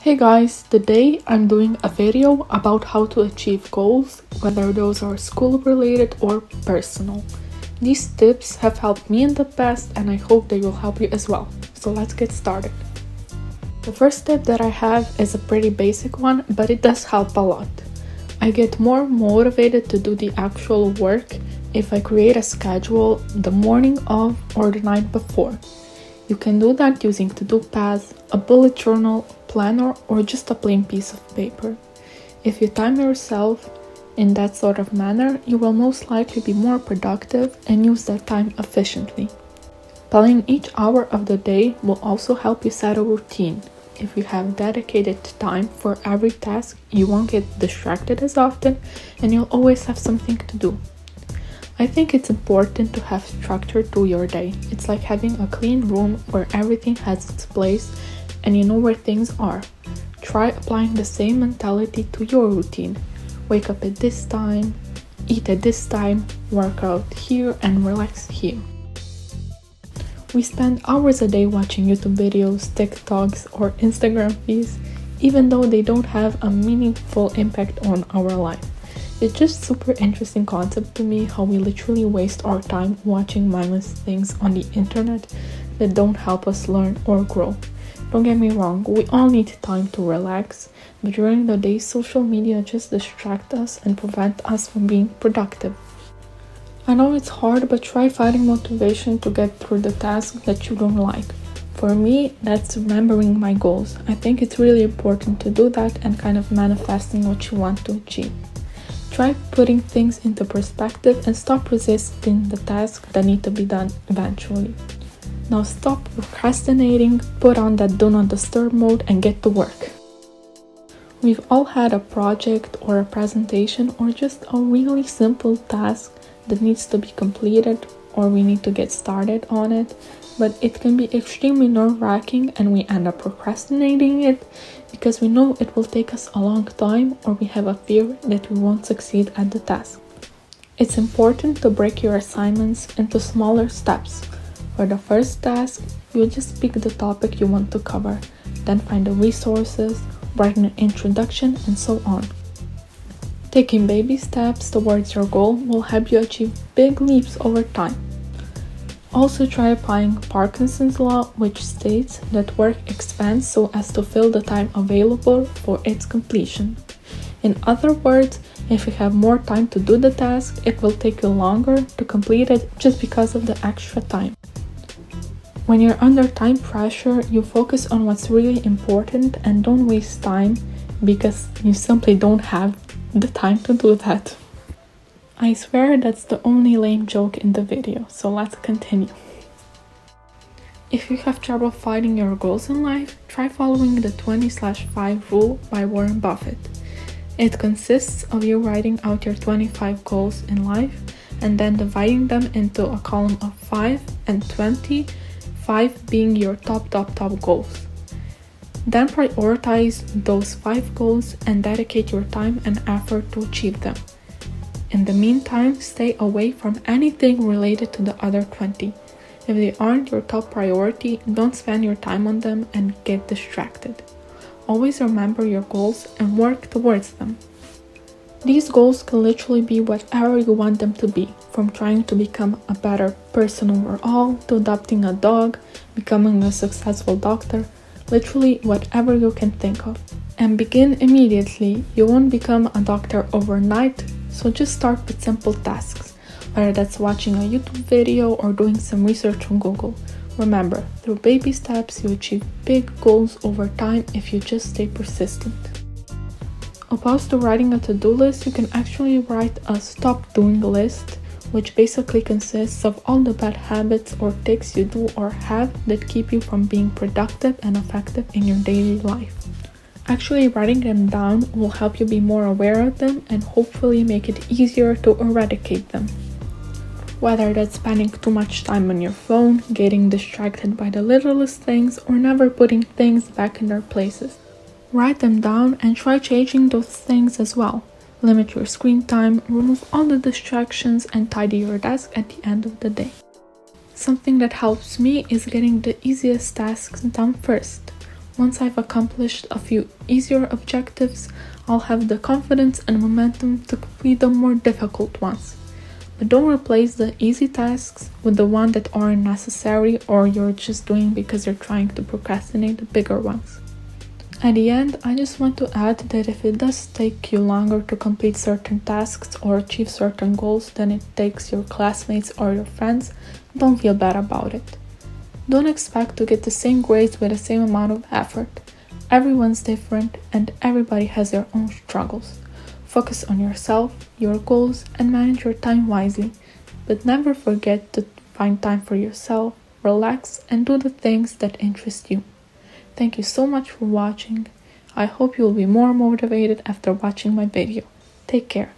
Hey guys, today I'm doing a video about how to achieve goals, whether those are school related or personal. These tips have helped me in the past and I hope they will help you as well. So let's get started. The first tip that I have is a pretty basic one, but it does help a lot. I get more motivated to do the actual work if I create a schedule the morning of or the night before. You can do that using To-Do paths, a bullet journal, planner, or just a plain piece of paper. If you time yourself in that sort of manner, you will most likely be more productive and use that time efficiently. Planning each hour of the day will also help you set a routine. If you have dedicated time for every task, you won't get distracted as often and you'll always have something to do. I think it's important to have structure to your day. It's like having a clean room where everything has its place and you know where things are. Try applying the same mentality to your routine. Wake up at this time, eat at this time, work out here, and relax here. We spend hours a day watching YouTube videos, TikToks, or Instagram feeds, even though they don't have a meaningful impact on our life. It's just super interesting concept to me how we literally waste our time watching mindless things on the internet that don't help us learn or grow. Don't get me wrong, we all need time to relax, but during the day social media just distract us and prevent us from being productive. I know it's hard, but try finding motivation to get through the task that you don't like. For me, that's remembering my goals. I think it's really important to do that and kind of manifesting what you want to achieve. Try putting things into perspective and stop resisting the tasks that need to be done eventually. Now stop procrastinating, put on that do not disturb mode and get to work. We've all had a project or a presentation or just a really simple task that needs to be completed or we need to get started on it but it can be extremely nerve wracking and we end up procrastinating it because we know it will take us a long time or we have a fear that we won't succeed at the task. It's important to break your assignments into smaller steps. For the first task, you just pick the topic you want to cover, then find the resources, write an introduction, and so on. Taking baby steps towards your goal will help you achieve big leaps over time. Also try applying Parkinson's law which states that work expands so as to fill the time available for its completion. In other words, if you have more time to do the task, it will take you longer to complete it just because of the extra time. When you're under time pressure, you focus on what's really important and don't waste time because you simply don't have the time to do that. I swear that's the only lame joke in the video, so let's continue. If you have trouble finding your goals in life, try following the 20 5 rule by Warren Buffett. It consists of you writing out your 25 goals in life and then dividing them into a column of 5 and 20, 5 being your top top top goals. Then prioritize those 5 goals and dedicate your time and effort to achieve them. In the meantime, stay away from anything related to the other 20. If they aren't your top priority, don't spend your time on them and get distracted. Always remember your goals and work towards them. These goals can literally be whatever you want them to be, from trying to become a better person overall, to adopting a dog, becoming a successful doctor, literally whatever you can think of. And begin immediately. You won't become a doctor overnight, so just start with simple tasks, whether that's watching a YouTube video or doing some research on Google. Remember, through baby steps, you achieve big goals over time if you just stay persistent. Opposed to writing a to do list, you can actually write a stop doing list, which basically consists of all the bad habits or tics you do or have that keep you from being productive and effective in your daily life. Actually, writing them down will help you be more aware of them and hopefully make it easier to eradicate them. Whether that's spending too much time on your phone, getting distracted by the littlest things, or never putting things back in their places. Write them down and try changing those things as well. Limit your screen time, remove all the distractions, and tidy your desk at the end of the day. Something that helps me is getting the easiest tasks done first. Once I've accomplished a few easier objectives, I'll have the confidence and momentum to complete the more difficult ones. But don't replace the easy tasks with the ones that aren't necessary or you're just doing because you're trying to procrastinate the bigger ones. At the end, I just want to add that if it does take you longer to complete certain tasks or achieve certain goals than it takes your classmates or your friends, don't feel bad about it. Don't expect to get the same grades with the same amount of effort. Everyone's different and everybody has their own struggles. Focus on yourself, your goals, and manage your time wisely. But never forget to find time for yourself, relax, and do the things that interest you. Thank you so much for watching. I hope you will be more motivated after watching my video. Take care.